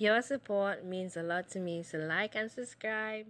Your support means a lot to me, so like and subscribe.